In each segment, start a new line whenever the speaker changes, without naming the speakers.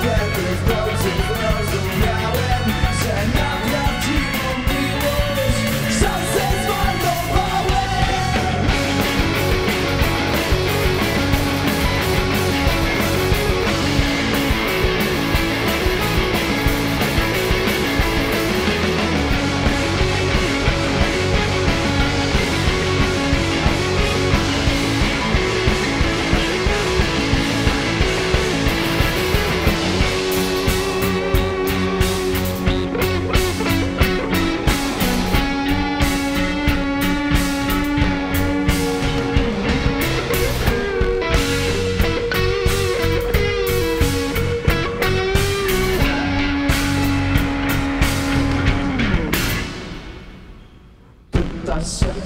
Death is no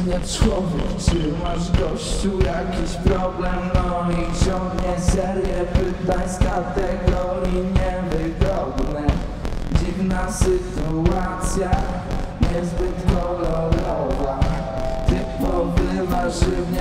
mnie człowiek, czy masz gościu jakiś problem? No i ciągnie serię pytań z kategorii niewygodne. Dziwna sytuacja, niezbyt kolorowa. Typowy pół